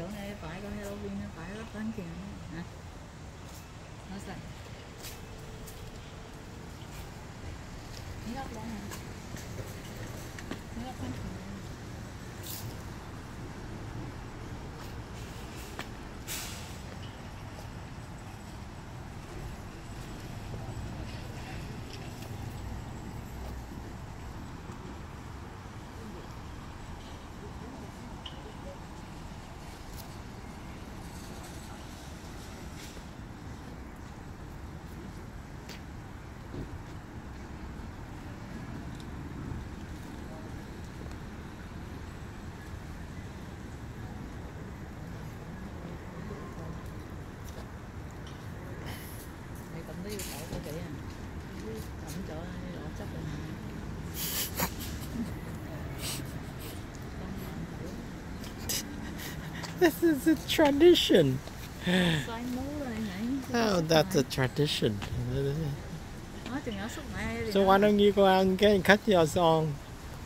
chỗ này phải có Halloween nó phải rất bánh kìa hả? Nó sạch nó sạch 都要搞多几啊？抌咗啦，攞汁啊！ This is a tradition. 晒毛啦你 Oh, that's a tradition. 啊，仲有粟米喺度。 So why don't you go out and get cut your song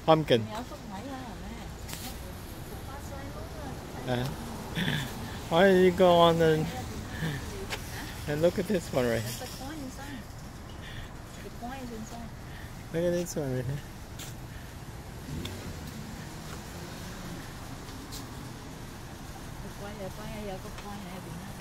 pumpkin? 仲有粟米啊，系咪？发晒毛啦！ Uh, why don't you go on and, and look at this one right here? The coin is inside. Look at this one right here. The coin, the coin, the coin, have enough.